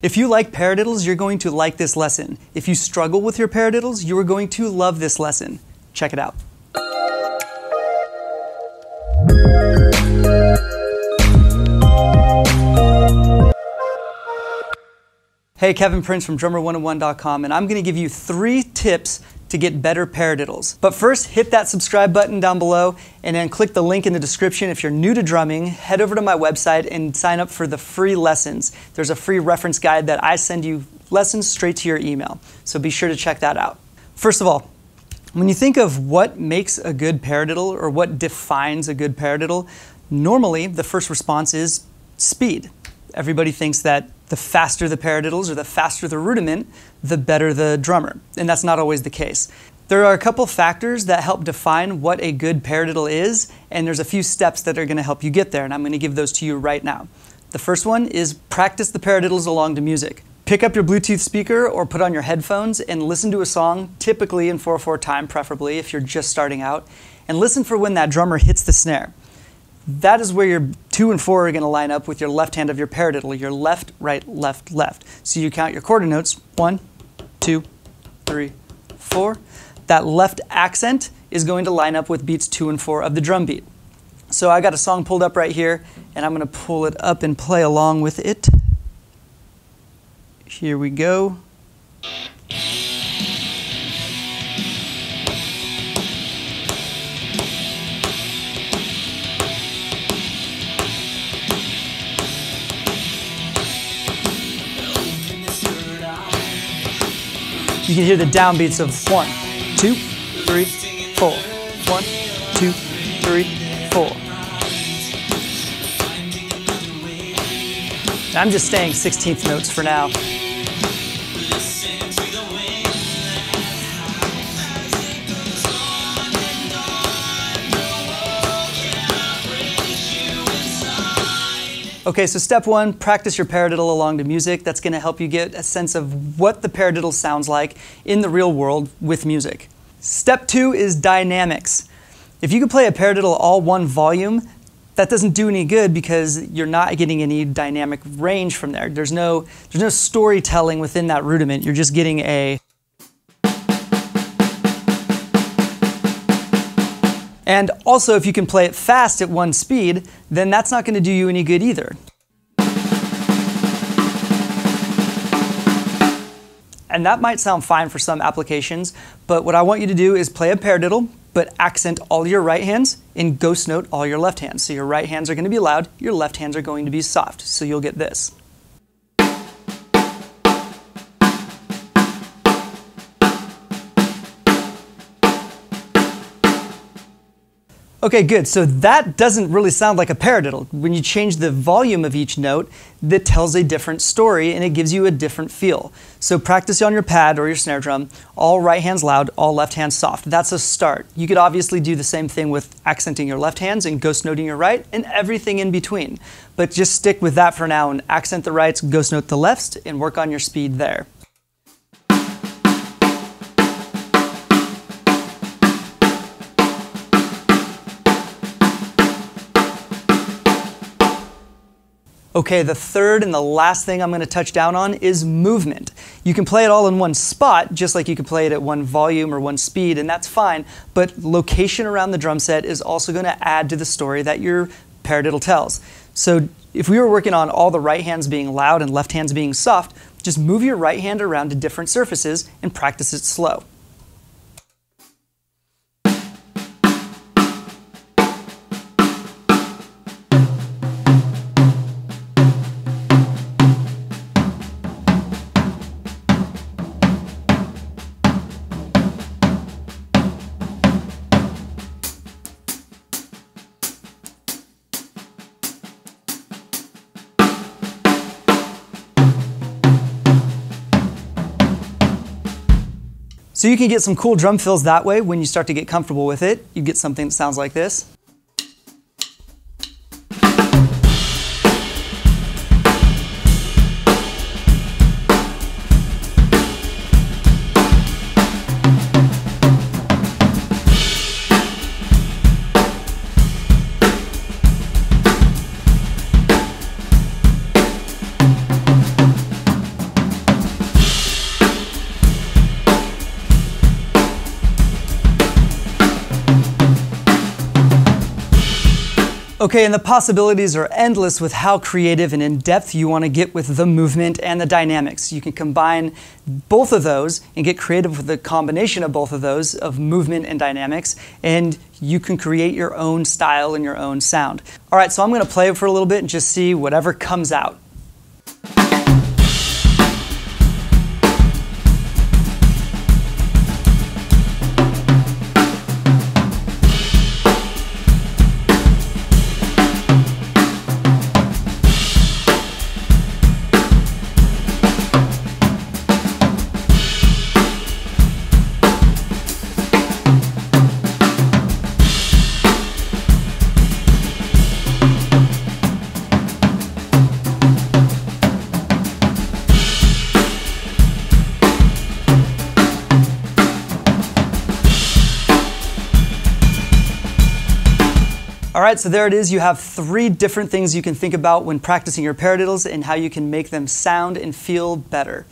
If you like paradiddles, you're going to like this lesson. If you struggle with your paradiddles, you are going to love this lesson. Check it out. Hey, Kevin Prince from Drummer101.com, and I'm going to give you three tips to get better paradiddles. But first, hit that subscribe button down below and then click the link in the description. If you're new to drumming, head over to my website and sign up for the free lessons. There's a free reference guide that I send you lessons straight to your email. So be sure to check that out. First of all, when you think of what makes a good paradiddle or what defines a good paradiddle, normally the first response is speed. Everybody thinks that the faster the paradiddles or the faster the rudiment, the better the drummer. And that's not always the case. There are a couple factors that help define what a good paradiddle is, and there's a few steps that are going to help you get there, and I'm going to give those to you right now. The first one is practice the paradiddles along to music. Pick up your Bluetooth speaker or put on your headphones and listen to a song, typically in 4-4 time, preferably if you're just starting out, and listen for when that drummer hits the snare. That is where your two and four are going to line up with your left hand of your paradiddle, your left, right, left, left. So you count your quarter notes, one, two, three, four. That left accent is going to line up with beats two and four of the drum beat. So I got a song pulled up right here, and I'm going to pull it up and play along with it. Here we go. You can hear the downbeats of one, two, three, four. One, two, three, four. I'm just staying 16th notes for now. Okay, so step one, practice your paradiddle along to music. That's to help you get a sense of what the paradiddle sounds like in the real world with music. Step two is dynamics. If you can play a paradiddle all one volume, that doesn't do any good because you're not getting any dynamic range from there. There's no, there's no storytelling within that rudiment. You're just getting a And also, if you can play it fast at one speed, then that's not going to do you any good either. And that might sound fine for some applications, but what I want you to do is play a paradiddle, but accent all your right hands and ghost note all your left hands. So your right hands are going to be loud, your left hands are going to be soft. So you'll get this. Okay, good. So that doesn't really sound like a paradiddle. When you change the volume of each note, that tells a different story and it gives you a different feel. So practice on your pad or your snare drum, all right hands loud, all left hands soft. That's a start. You could obviously do the same thing with accenting your left hands and ghost noting your right and everything in between. But just stick with that for now and accent the rights, ghost note the lefts, and work on your speed there. Okay, the third and the last thing I'm going to touch down on is movement. You can play it all in one spot, just like you can play it at one volume or one speed, and that's fine, but location around the drum set is also going to add to the story that your paradiddle tells. So if we were working on all the right hands being loud and left hands being soft, just move your right hand around to different surfaces and practice it slow. So you can get some cool drum fills that way when you start to get comfortable with it. You get something that sounds like this. Okay, and the possibilities are endless with how creative and in depth you want to get with the movement and the dynamics. You can combine both of those and get creative with the combination of both of those, of movement and dynamics, and you can create your own style and your own sound. All right, so I'm going to play it for a little bit and just see whatever comes out. All right, so there it is. You have three different things you can think about when practicing your paradiddles and how you can make them sound and feel better.